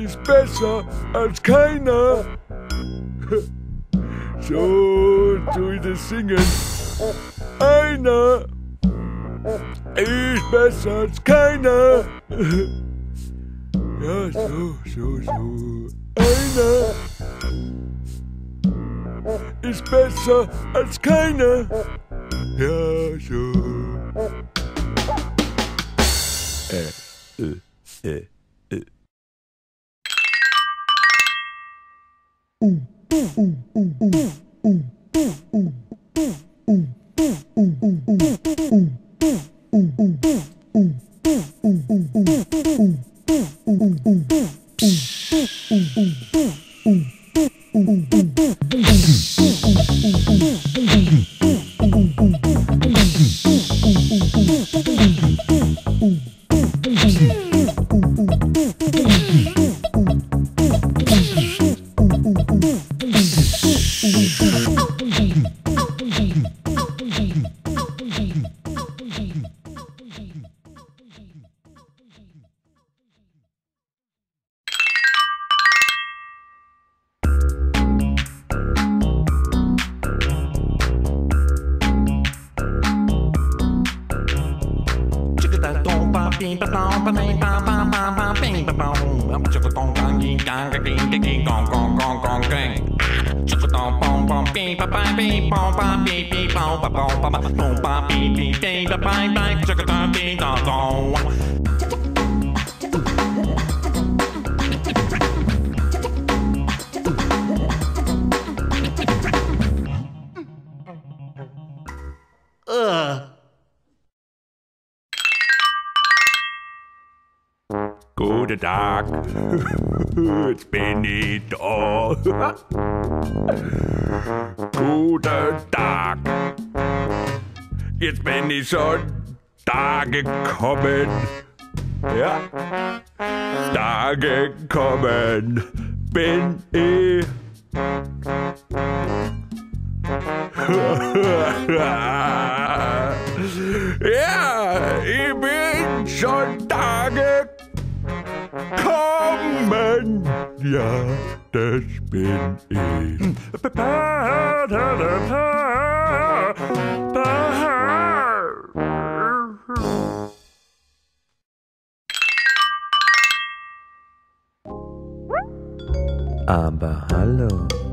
ist besser als keiner. So tue ich das singen. Einer ist besser als keiner. Ja, so, so, so. Einer ist besser als keiner. Ja, so. Äh, äh, äh, Mm-hmm. Äh. Guten Tag. Jetzt bin ich da. Guten Tag. Jetzt bin ich schon da gekommen. Ja. Da gekommen bin ich. ja, ich bin schon da gekommen. Ja, das bin ich. Aber hallo.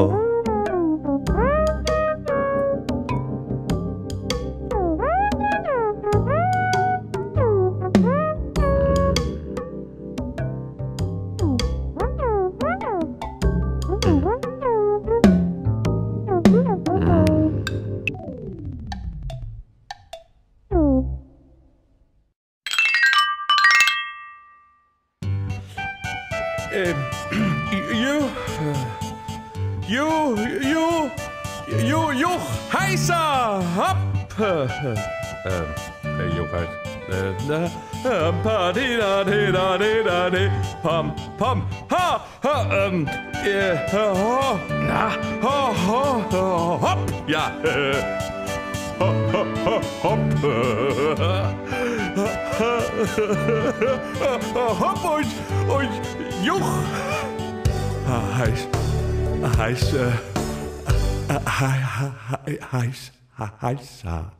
Oh. Ähm, you, uh. Jo, jo, jo, joch, heisa, hap. Eh, eh joch, uit, eh, eh, Pa, di, da, di, da, di, da, di. Pam, pam, ha, ha, um, eh, ha, na, ho, ho, hop. Ja, hop, hop, hop. Hop und, und, joch. Ah. Heiß, äh, heiß, heiß, heißer.